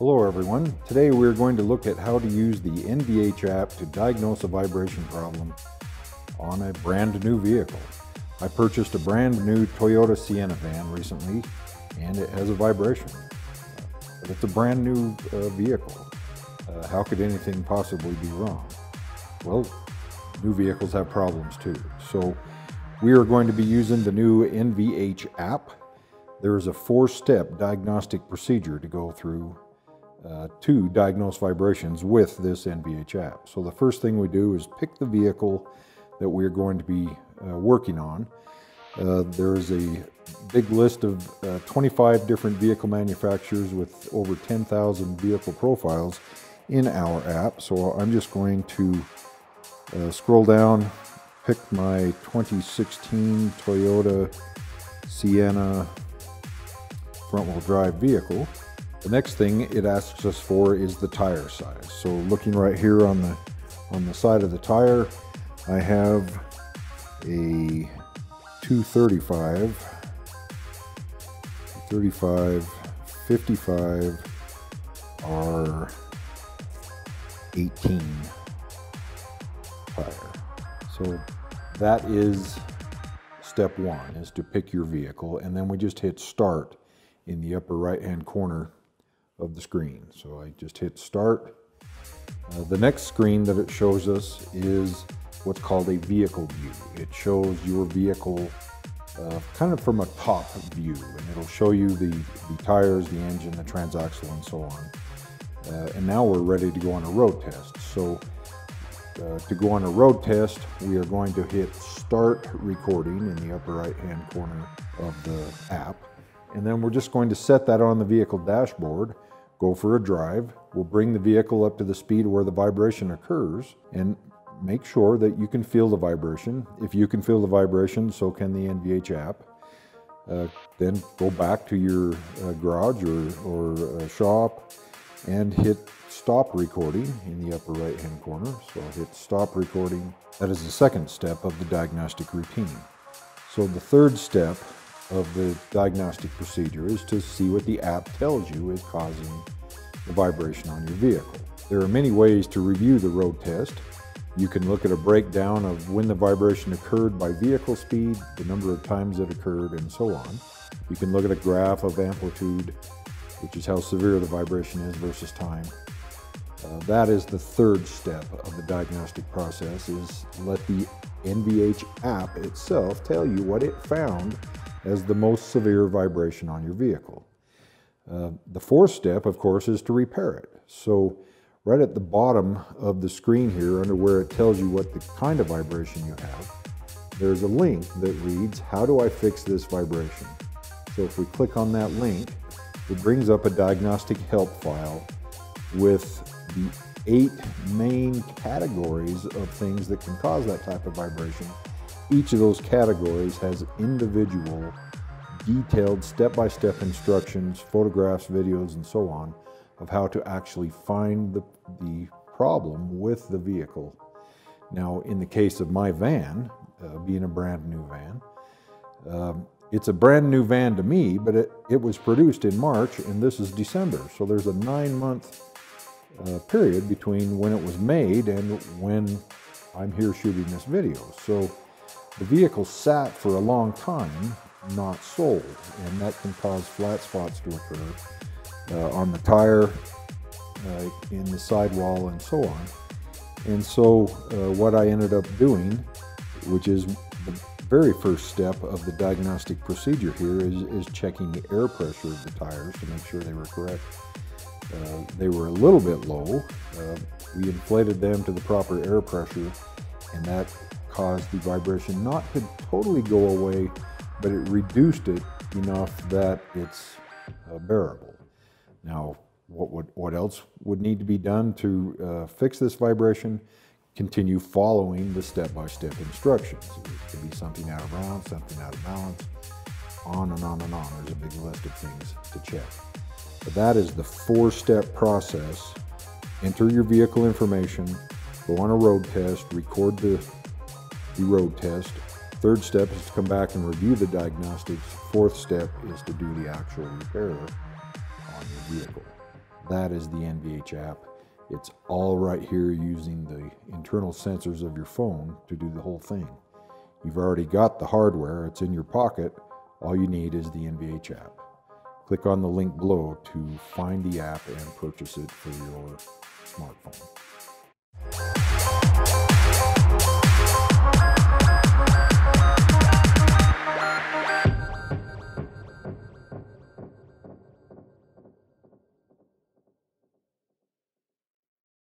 Hello everyone. Today we're going to look at how to use the NVH app to diagnose a vibration problem on a brand new vehicle. I purchased a brand new Toyota Sienna van recently and it has a vibration. But it's a brand new uh, vehicle. Uh, how could anything possibly be wrong? Well, new vehicles have problems too. So we are going to be using the new NVH app. There is a four-step diagnostic procedure to go through uh, to diagnose vibrations with this NVH app. So the first thing we do is pick the vehicle that we're going to be uh, working on. Uh, there is a big list of uh, 25 different vehicle manufacturers with over 10,000 vehicle profiles in our app. So I'm just going to uh, scroll down, pick my 2016 Toyota Sienna front wheel drive vehicle. The next thing it asks us for is the tire size. So looking right here on the on the side of the tire, I have a 235, 35, 55 R 18 tire. So that is step one, is to pick your vehicle, and then we just hit start in the upper right hand corner of the screen. So I just hit start. Uh, the next screen that it shows us is what's called a vehicle view. It shows your vehicle uh, kind of from a top view and it'll show you the, the tires, the engine, the transaxle and so on. Uh, and now we're ready to go on a road test. So uh, to go on a road test, we are going to hit start recording in the upper right hand corner of the app. And then we're just going to set that on the vehicle dashboard go for a drive. We'll bring the vehicle up to the speed where the vibration occurs and make sure that you can feel the vibration. If you can feel the vibration, so can the NVH app. Uh, then go back to your uh, garage or, or uh, shop and hit stop recording in the upper right hand corner. So I'll hit stop recording. That is the second step of the diagnostic routine. So the third step of the diagnostic procedure is to see what the app tells you is causing the vibration on your vehicle. There are many ways to review the road test. You can look at a breakdown of when the vibration occurred by vehicle speed, the number of times it occurred, and so on. You can look at a graph of amplitude, which is how severe the vibration is versus time. Uh, that is the third step of the diagnostic process is let the NVH app itself tell you what it found as the most severe vibration on your vehicle. Uh, the fourth step, of course, is to repair it. So right at the bottom of the screen here, under where it tells you what the kind of vibration you have, there's a link that reads, how do I fix this vibration? So if we click on that link, it brings up a diagnostic help file with the eight main categories of things that can cause that type of vibration each of those categories has individual, detailed step-by-step -step instructions, photographs, videos, and so on of how to actually find the, the problem with the vehicle. Now, in the case of my van, uh, being a brand new van, um, it's a brand new van to me, but it, it was produced in March and this is December. So there's a nine month uh, period between when it was made and when I'm here shooting this video. So the vehicle sat for a long time, not sold, and that can cause flat spots to occur uh, on the tire, uh, in the sidewall, and so on. And so uh, what I ended up doing, which is the very first step of the diagnostic procedure here, is, is checking the air pressure of the tires to make sure they were correct. Uh, they were a little bit low. Uh, we inflated them to the proper air pressure, and that caused the vibration not to totally go away, but it reduced it enough that it's uh, bearable. Now, what, would, what else would need to be done to uh, fix this vibration? Continue following the step-by-step -step instructions. It could be something out of balance, something out of balance, on and on and on. There's a big list of things to check. But that is the four-step process. Enter your vehicle information, go on a road test, record the road test. Third step is to come back and review the diagnostics. Fourth step is to do the actual repair on your vehicle. That is the NVH app. It's all right here using the internal sensors of your phone to do the whole thing. You've already got the hardware, it's in your pocket. All you need is the NVH app. Click on the link below to find the app and purchase it for your smartphone.